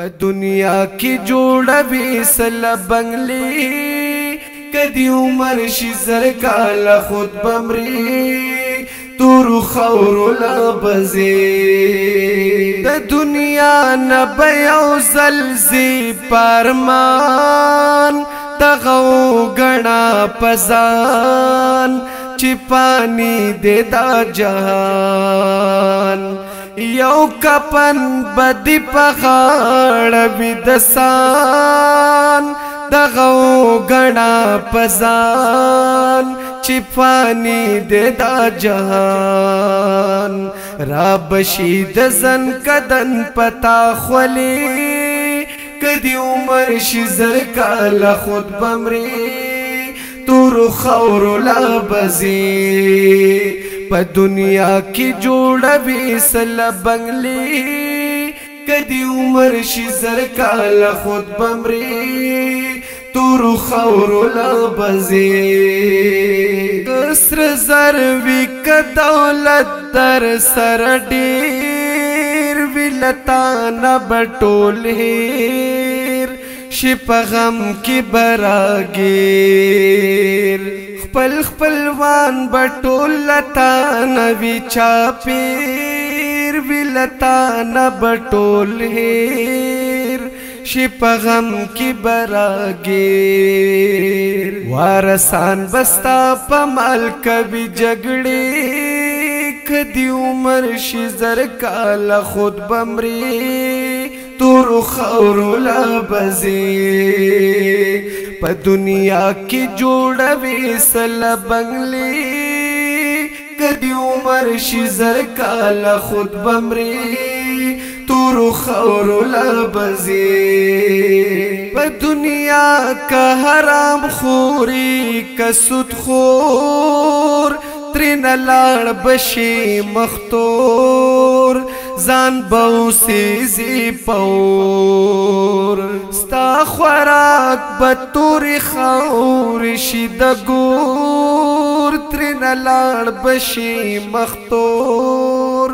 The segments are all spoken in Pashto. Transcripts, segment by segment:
په دنیا کې جوړوي سل بنگلې کدی عمر شي زر کال خود بمري تور خور لبزي د دنیا نه بیاو زلزي پرمان تغو غنا پزان چې پانی دې دا جهان یو کپن بدی پخاړ بدسان دغو غنا پزان چې فانی د دا جهان را بشید زن کدن پتا خلی کدی عمر شي زر کال خود بمری تور خور لا بزیر په دنیا کې جوړوي سل بنگلي کدی عمر شي زر کال خود بمري تور خور لا بزي سر زر وی ک دولت در سر ډیر ویلتا نه بټول هیر شپغم کی براگیر خپل خپلوان بټول لتا نوی چا پیر ولتا نه بټول هیر شي پغم کی براګیر وارسان بستا پمال کوي جګړې کدی عمر شي زر کال خود بمري تور خور لا بزي په دنیا کې جوړوي سل بنگلي کدی عمر شي زر کال خود بمري تور خور لبزي په دنیا کا حرام خوري کسد خور ترن لاړ بشي مختور ځان بوسي زی پور ستا خوراک به تورې خاورې شي د ګور ترېنه لاړ بشي مختور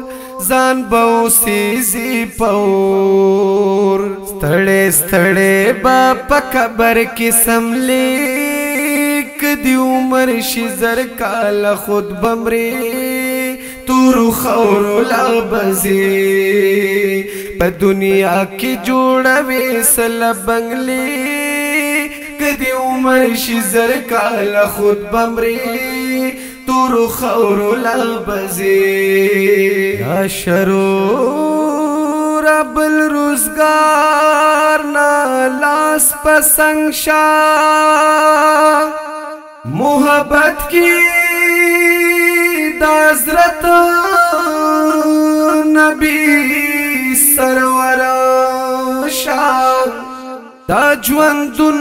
ځان بوسي زی پور ستړې ستړې با په قبر کې سملیک دی عمر شي زر کال خود بمري تورو خورو لابزی په دنیا کې جوړوي سل بنگلي کدی عمر شي زر کال خود بمري تورو خورو لابزی یا شرو رب الرزگار نا لاس پسنگ شا محبت کی دا حضرت نبی سرور شاه دا ژوندون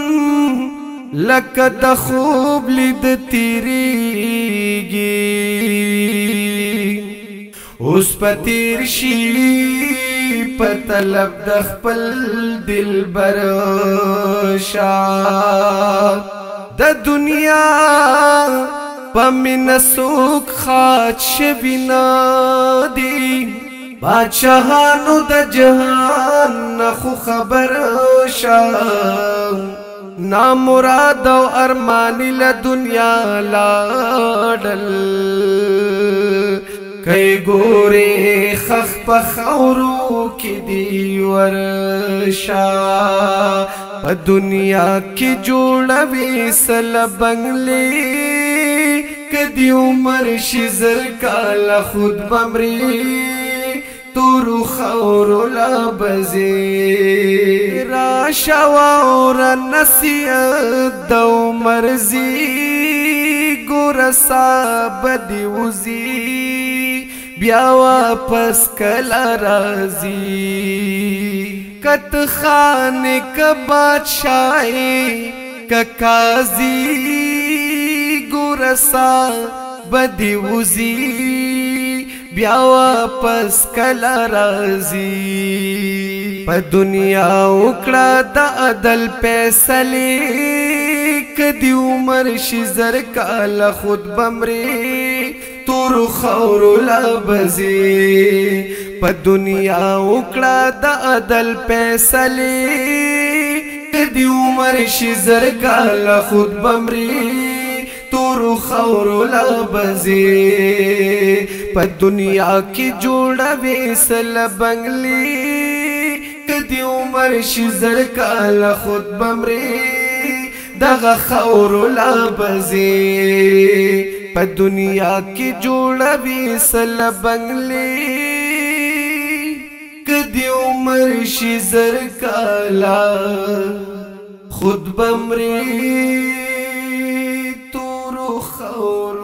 لکه د خوب لید تیریږي اوس په تیر شي په طلب د خپل دلبر شاه د دنیا پمن سوک خاچ شبینا دی بادشاہانو د جهان نخو خبر شا نامراد او ارمانی له دنیا لاړل کای ګورې خخ په خورو کې دی ورشا په دنیا کې جوړوي سل بنگلې کدی عمر شي زر کاله خود بمري تور خور لا بزي را شاور نسيت دو مرزي ګور صاحب دی وزي بیا واپس کلا رازي کت خان ک بادشاہ ک قاضي رسا بدی وزی بیا واپس کلا رازی په دنیا وکړه د عدل فیصله کدی عمر شي زر کال خود بمری تور خور لبزی په دنیا وکړه د عدل فیصله کدی عمر شي زر کال خود بمری تور خور لغبزي په دنیا کې جوړوي سل بنگلي کدي عمر شي زر کال خود بمري دغه خور لغبزي په دنیا کې جوړوي سل بنگلي کدي عمر شي زر کالا خود بمري olur